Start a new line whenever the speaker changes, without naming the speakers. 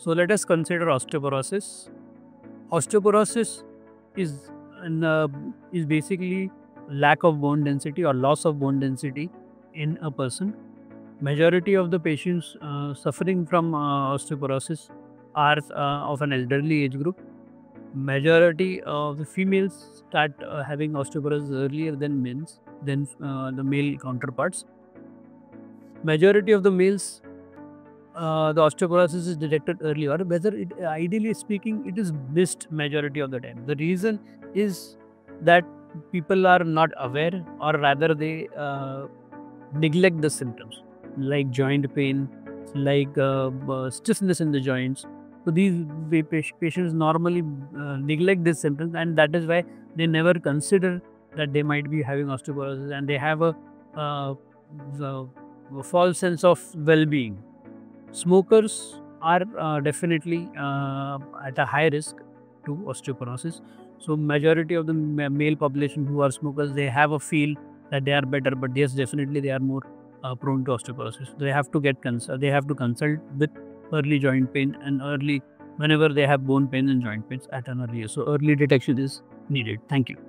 So let us consider osteoporosis. Osteoporosis is an, uh, is basically lack of bone density or loss of bone density in a person. Majority of the patients uh, suffering from uh, osteoporosis are uh, of an elderly age group. Majority of the females start uh, having osteoporosis earlier than men's than uh, the male counterparts. Majority of the males uh, the osteoporosis is detected earlier, whether it ideally speaking it is missed majority of the time. The reason is that people are not aware or rather they uh, neglect the symptoms like joint pain like uh, stiffness in the joints. So these pa- pa- patients normally uh, neglect these symptoms and that is why they never consider that they might be having osteoporosis and they have a, uh, a false sense of well-being smokers are uh, definitely uh, at a high risk to osteoporosis. So majority of the male population who are smokers they have a feel that they are better but yes definitely they are more uh, prone to osteoporosis. They have to get cons- they have to consult with early joint pain and early whenever they have bone pain and joint pains at an early age. so early detection is needed. Thank you